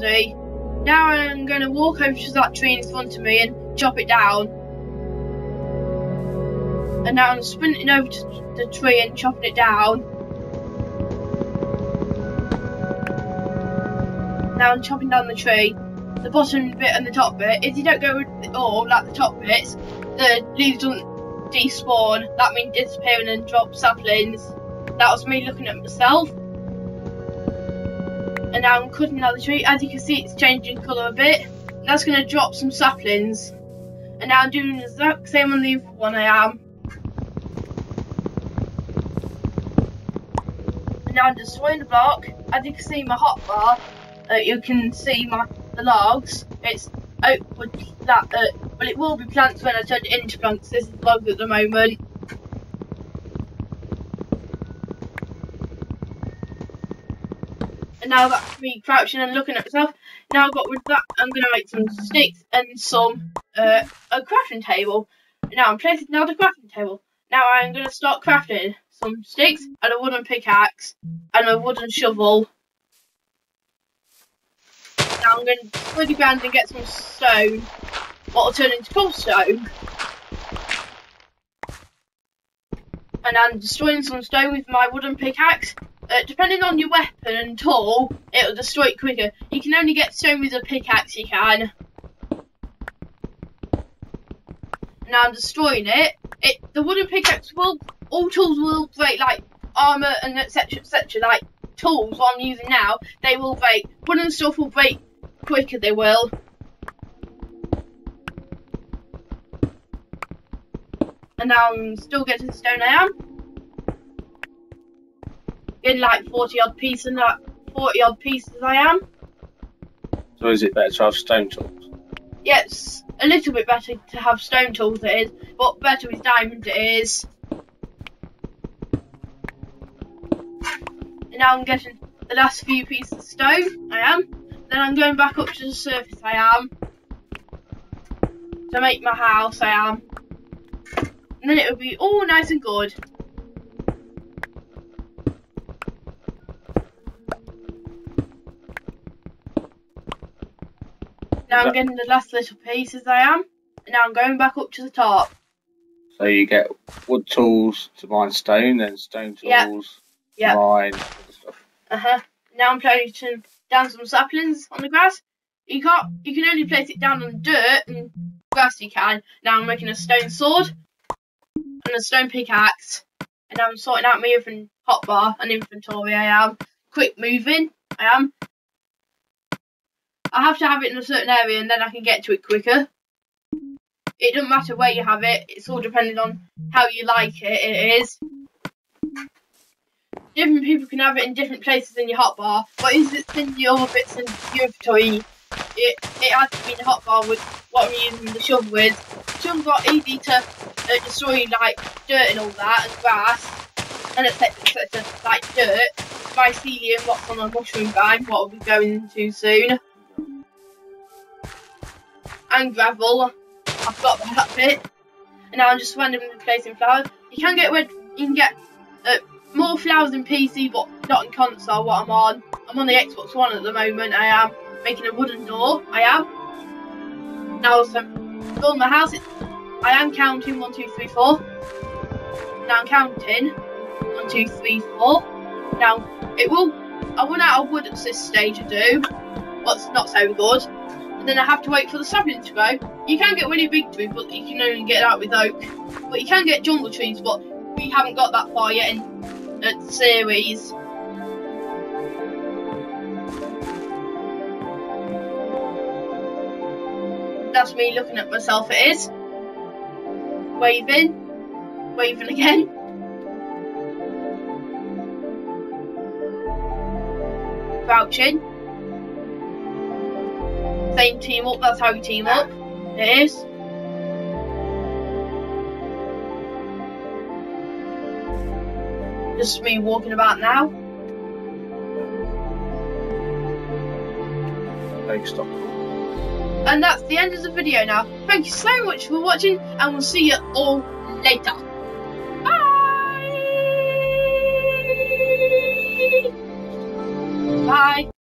body. Now I'm going to walk over to that tree in front of me and chop it down. And now I'm sprinting over to the tree and chopping it down. Now I'm chopping down the tree. The bottom bit and the top bit. If you don't go with all, like the top bits, the leaves don't despawn. That means disappearing and drop saplings. That was me looking at myself. And now I'm cutting out the tree. As you can see, it's changing colour a bit. That's going to drop some saplings. And now I'm doing the exact same on the other one I am. And now I'm destroying the block. As you can see my hotbar, uh, you can see my the logs. It's oak wood that, uh, but it will be planks when I turn it into planks. This is logs at the moment. And now that's me crouching and looking at myself. Now I've got with that, I'm going to make some sticks and some uh, a crafting table. Now I'm placing now the crafting table. Now I'm going to start crafting some sticks and a wooden pickaxe and a wooden shovel. Now I'm going to go the ground and get some stone, what will turn into cobblestone. And I'm destroying some stone with my wooden pickaxe uh, depending on your weapon and tool, it'll destroy it quicker. You can only get stone with a pickaxe, you can. Now I'm destroying it. It the wooden pickaxe will all tools will break like armor and etc etc like tools what I'm using now they will break. Wooden stuff will break quicker they will. And now I'm still getting stone I am in like 40 odd pieces, and that 40 odd pieces I am. So is it better to have stone tools? Yes, a little bit better to have stone tools it is, but better with diamond it is. And now I'm getting the last few pieces of stone, I am. Then I'm going back up to the surface, I am. To make my house, I am. And then it will be all nice and good. Now I'm getting the last little pieces I am. And now I'm going back up to the top. So you get wood tools to mine stone, then stone tools yep. to mine stuff. Uh huh. Now I'm placing down some saplings on the grass. You can't. You can only place it down on dirt and grass. You can. Now I'm making a stone sword and a stone pickaxe. And now I'm sorting out my oven hotbar and inventory. I am quick moving. I am. I have to have it in a certain area and then I can get to it quicker. It doesn't matter where you have it, it's all depending on how you like it, it is. Different people can have it in different places in your hotbar, but if it's in your other bits in your inventory, it, it has to be in the hotbar with what I'm using the shovel with. Shovel's not easy to uh, destroy like dirt and all that, and grass, and etc, etc, like dirt, mycelium, what's on a mushroom biome, what we'll be going into soon and gravel. I've got that bit. And now I'm just randomly placing flowers. You can get red, you can get uh, more flowers in PC, but not in console. What I'm on, I'm on the Xbox One at the moment. I am making a wooden door. I am. Now, so building my house. I am counting one, two, three, four. Now I'm counting one, two, three, four. Now it will. I run out of wood at this stage. I do. What's not so good and then I have to wait for the sapling to grow. You can get really big trees, but you can only get out with oak. But you can get jungle trees, but we haven't got that far yet in the series. That's me looking at myself, it is. Waving. Waving again. Crouching. Same team up, that's how you team up. It is. Just me walking about now. Thanks, stop. And that's the end of the video now. Thank you so much for watching and we'll see you all later.